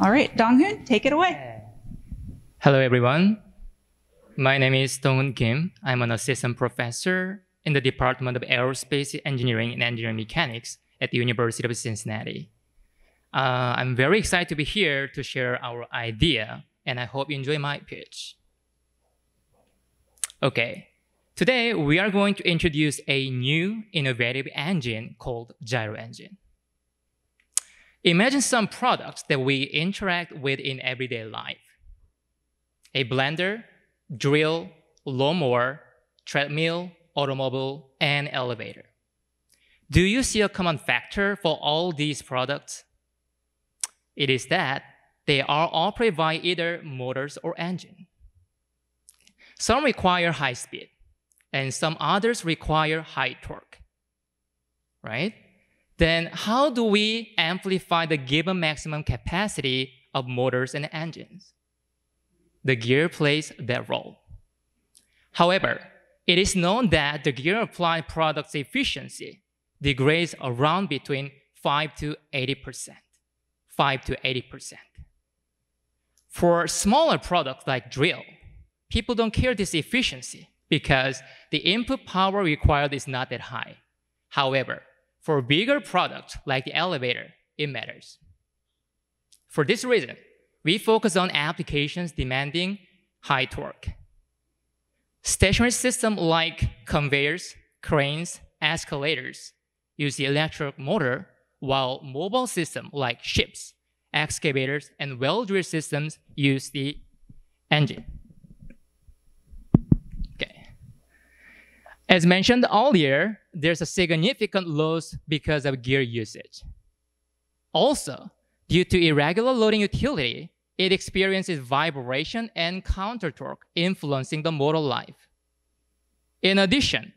All right, Donghoon, take it away. Hello, everyone. My name is Donghoon Kim. I'm an assistant professor in the Department of Aerospace Engineering and Engineering Mechanics at the University of Cincinnati. Uh, I'm very excited to be here to share our idea, and I hope you enjoy my pitch. Okay, today we are going to introduce a new innovative engine called Gyro Engine. Imagine some products that we interact with in everyday life. A blender, drill, lawnmower, treadmill, automobile, and elevator. Do you see a common factor for all these products? It is that they are operated by either motors or engine. Some require high speed, and some others require high torque, right? Then how do we amplify the given maximum capacity of motors and engines? The gear plays that role. However, it is known that the gear applied product's efficiency degrades around between 5 to 80%. 5 to 80%. For smaller products like drill, people don't care this efficiency because the input power required is not that high. However, for bigger products like the elevator, it matters. For this reason, we focus on applications demanding high torque. Stationary systems like conveyors, cranes, escalators use the electric motor, while mobile systems like ships, excavators, and well drill systems use the engine. Okay. As mentioned earlier, there's a significant loss because of gear usage. Also, due to irregular loading utility, it experiences vibration and counter torque, influencing the motor life. In addition,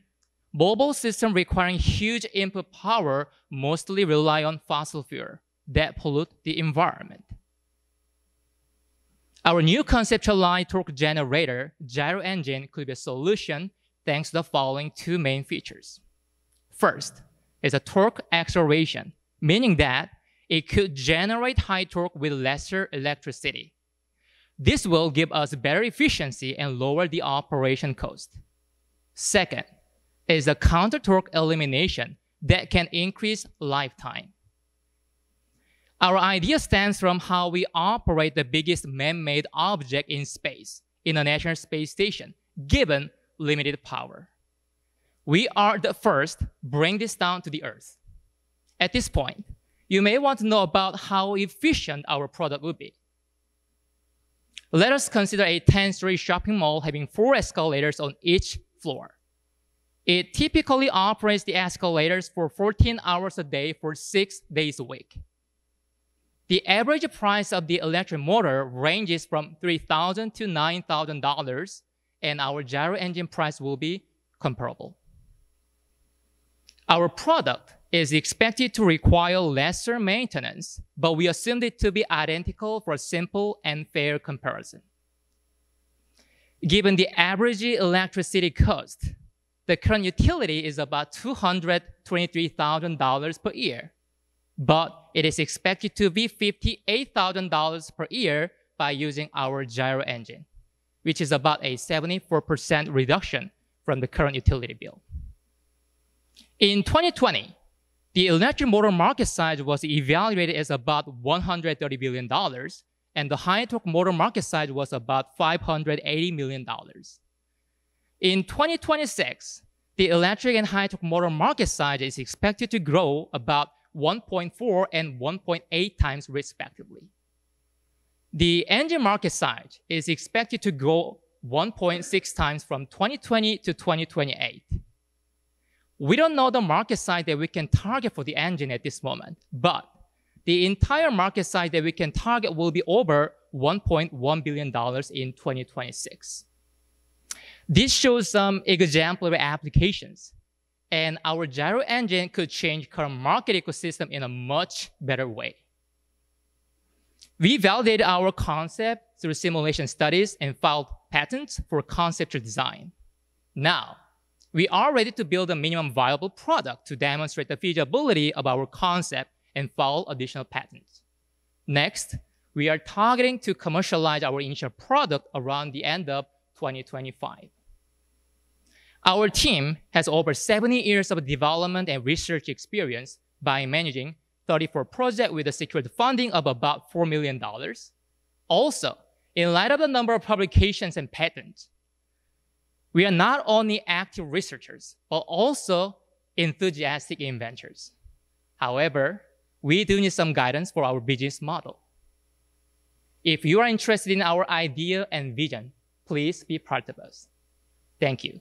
mobile systems requiring huge input power mostly rely on fossil fuel that pollute the environment. Our new conceptual line torque generator, gyro engine, could be a solution thanks to the following two main features. First is a torque acceleration, meaning that it could generate high torque with lesser electricity. This will give us better efficiency and lower the operation cost. Second is a counter torque elimination that can increase lifetime. Our idea stems from how we operate the biggest man-made object in space, in International Space Station, given limited power. We are the first bring this down to the Earth. At this point, you may want to know about how efficient our product would be. Let us consider a 10-story shopping mall having four escalators on each floor. It typically operates the escalators for 14 hours a day for six days a week. The average price of the electric motor ranges from 3,000 to $9,000, and our gyro engine price will be comparable. Our product is expected to require lesser maintenance, but we assumed it to be identical for simple and fair comparison. Given the average electricity cost, the current utility is about $223,000 per year, but it is expected to be $58,000 per year by using our gyro engine, which is about a 74% reduction from the current utility bill. In 2020, the electric motor market size was evaluated as about $130 billion, and the high torque motor market size was about $580 million. In 2026, the electric and high torque motor market size is expected to grow about 1.4 and 1.8 times respectively. The engine market size is expected to grow 1.6 times from 2020 to 2028. We don't know the market size that we can target for the engine at this moment, but the entire market size that we can target will be over $1.1 billion in 2026. This shows some exemplary applications, and our gyro engine could change current market ecosystem in a much better way. We validated our concept through simulation studies and filed patents for conceptual design. Now, we are ready to build a minimum viable product to demonstrate the feasibility of our concept and file additional patents. Next, we are targeting to commercialize our initial product around the end of 2025. Our team has over 70 years of development and research experience by managing 34 projects with a secured funding of about $4 million. Also, in light of the number of publications and patents, we are not only active researchers, but also enthusiastic inventors. However, we do need some guidance for our business model. If you are interested in our idea and vision, please be part of us. Thank you.